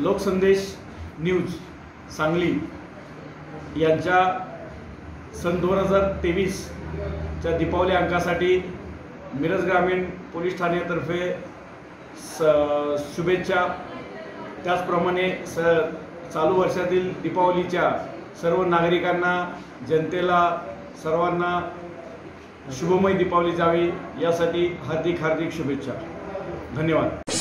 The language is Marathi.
लोकसंदेश न्यूज सांगली यांच्या सन दोन हजार तेवीसच्या दीपावली अंकासाठी मिरज ग्रामीण पोलीस ठाण्यातर्फे स शुभेच्छा. त्याचप्रमाणे स चालू वर्षातील दीपावलीच्या सर्व नागरिकांना जनतेला सर्वांना शुभमय दीपावली जावी यासाठी हार्दिक हार्दिक शुभेच्छा. धन्यवाद.